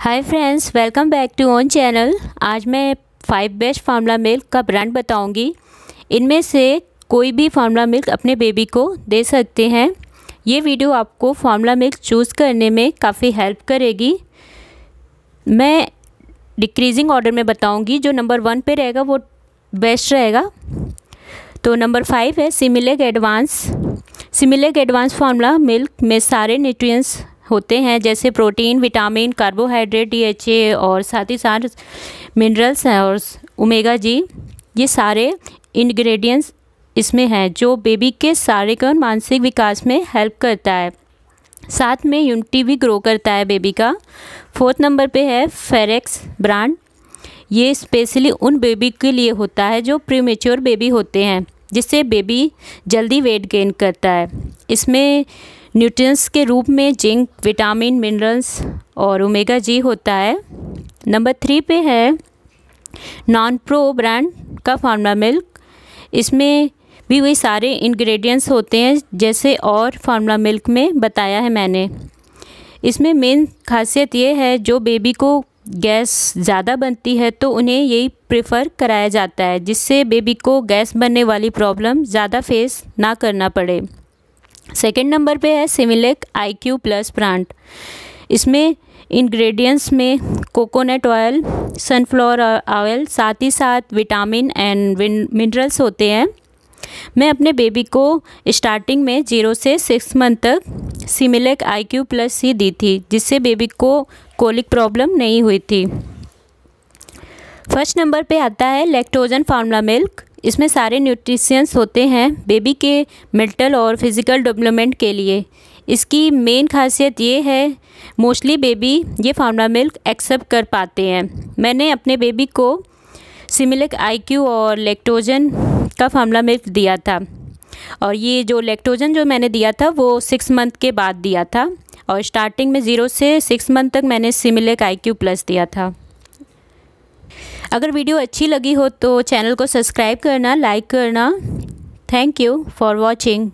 Hi friends welcome back to own channel आज मैं five best formula milk का brand बताऊँगी। इनमें से कोई भी फार्मूला मिल्क अपने बेबी को दे सकते हैं। ये वीडियो आपको फार्मूला मिल्क चूज़ करने में काफ़ी हेल्प करेगी। मैं डिक्रीजिंग ऑर्डर में बताऊँगी, जो नंबर वन पे रहेगा, वो बेस्ट रहेगा। तो नंबर फाइव है Similac advance Similac advance formula milk में सारे न्यूट्रिएंट्स होते हैं, जैसे प्रोटीन, विटामिन, कार्बोहाइड्रेट, डीएचए और साथ ही साथ मिनरल्स हैं और ओमेगा जी। ये सारे इंग्रेडिएंट्स इसमें हैं, जो बेबी के शारीरिक और मानसिक विकास में हेल्प करता है। साथ में यूनिटी भी ग्रो करता है बेबी का। फोर्थ नंबर पे है फेरेक्स ब्रांड ये स्पेशली उन बेबी के लिए होता है, जो प्रीमेच्योर बेबी होते हैं, जिससे बेबी जल्दी वेट गेन करता है। इसमें न्यूट्रिएंट्स के रूप में जिंक, विटामिन, मिनरल्स और ओमेगा जी होता है। नंबर थ्री पे है नॉन प्रो ब्रांड का फार्मा मिल्क। इसमें भी वही सारे इंग्रेडिएंट्स होते हैं जैसे और फार्मूला मिल्क में बताया है मैंने। इसमें मेन खासियत ये है, जो बेबी को गैस ज़्यादा बनती है तो उन्हें यही प्रेफर कराया जाता है, जिससे बेबी को गैस बनने वाली प्रॉब्लम ज़्यादा फेस ना करना पड़े। सेकेंड नंबर पे है Similac I Q plus brand इसमें इंग्रेडिएंट्स में कोकोनट ऑयल सनफ्लावर ऑयल साथ ही साथ विटामिन एंड मिनरल्स होते हैं। मैं अपने बेबी को स्टार्टिंग में ज़ीरो से सिक्स मंथ तक सिमिलेक आई क्यू प्लस ही दी थी, जिससे बेबी को कोलिक प्रॉब्लम नहीं हुई थी। फ़र्स्ट नंबर पे आता है लेक्टोजन फार्मूला मिल्क इसमें सारे न्यूट्रिशंस होते हैं बेबी के मेंटल और फ़िज़िकल डेवलपमेंट के लिए। इसकी मेन खासियत ये है मोस्टली बेबी ये फार्मूला मिल्क एक्सेप्ट कर पाते हैं। मैंने अपने बेबी को सिमिलिक आईक्यू और लेक्टोजन का फार्मूला मिल्क दिया था। और ये जो लेक्टोजन जो मैंने दिया था, वो सिक्स मंथ के बाद दिया था। और स्टार्टिंग में ज़ीरो से सिक्स मंथ तक मैंने सिमिलिक आईक्यू प्लस दिया था। अगर वीडियो अच्छी लगी हो तो चैनल को सब्सक्राइब करना, लाइक करना। Thank you for watching